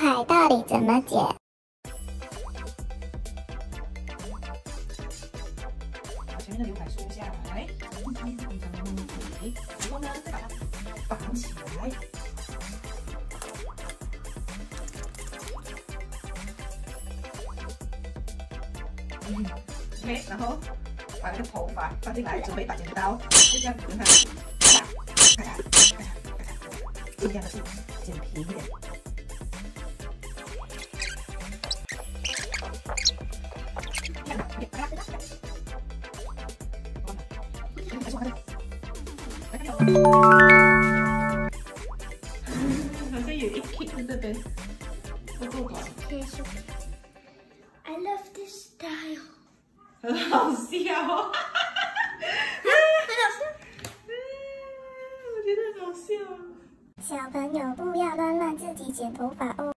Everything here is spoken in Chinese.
海到底怎么剪？把前面的刘海梳下来，然后呢，再把它绑起来。嗯，OK，然后把那个头发放进来，准备把剪刀就这样子跟它咔嚓咔嚓咔嚓咔嚓，尽量的是剪平一点。好像有一 kick 在这边，不够短，贴书。I love this style。很好笑哦，很好笑。嗯，我觉得很好笑。小朋友不要乱乱自己剪头发哦。